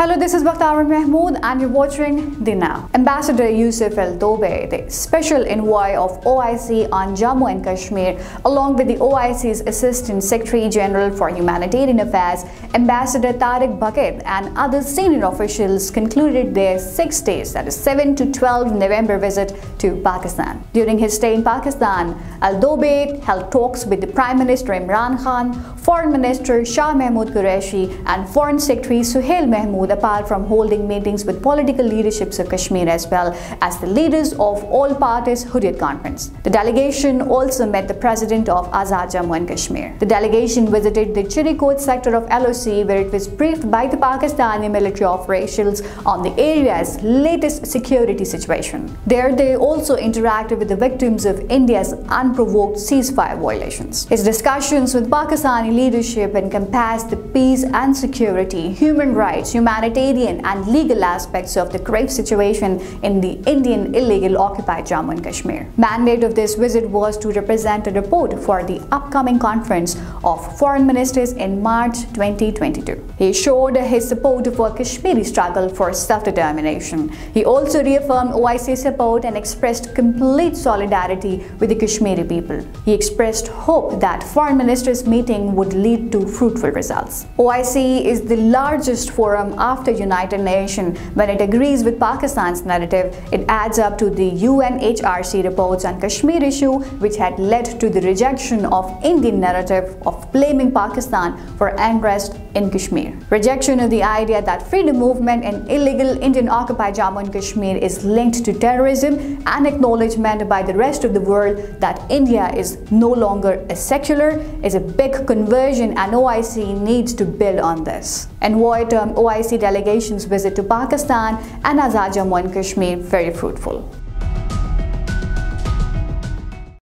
Hello, this is Bakhtar Mahmood and you're watching Dnow. Ambassador Yusuf Al-Dobeay, the special envoy of OIC on Jammu and Kashmir, along with the OIC's Assistant Secretary General for Humanitarian Affairs, Ambassador Tariq Bakheet, and other senior officials concluded their six days, that is 7 to 12 November visit to Pakistan. During his stay in Pakistan, Al-Dobeay held talks with the Prime Minister Imran Khan, Foreign Minister Shah Mahmood Qureshi, and Foreign Secretary Suhail Mahmood apart from holding meetings with political leaderships of Kashmir as well as the leaders of all parties Hurriyat Conference. The delegation also met the president of Azad Jammu and Kashmir. The delegation visited the Chirikot sector of LOC where it was briefed by the Pakistani military officials on the area's latest security situation. There they also interacted with the victims of India's unprovoked ceasefire violations. His discussions with Pakistani leadership encompassed the peace and security, human rights, humanitarian humanitarian and legal aspects of the grave situation in the Indian illegal occupied Jammu and Kashmir. Mandate of this visit was to represent a report for the upcoming conference of foreign ministers in March 2022. He showed his support for Kashmiri struggle for self-determination. He also reaffirmed OIC support and expressed complete solidarity with the Kashmiri people. He expressed hope that foreign ministers meeting would lead to fruitful results. OIC is the largest forum after United Nations when it agrees with Pakistan's narrative. It adds up to the UNHRC reports on Kashmir issue which had led to the rejection of Indian narrative of blaming Pakistan for unrest in Kashmir. Rejection of the idea that freedom movement and illegal Indian occupied Jammu and Kashmir is linked to terrorism and acknowledgement by the rest of the world that India is no longer a secular is a big conversion and OIC needs to build on this. Envoy term OIC delegation's visit to Pakistan and Azad Jammu and Kashmir very fruitful.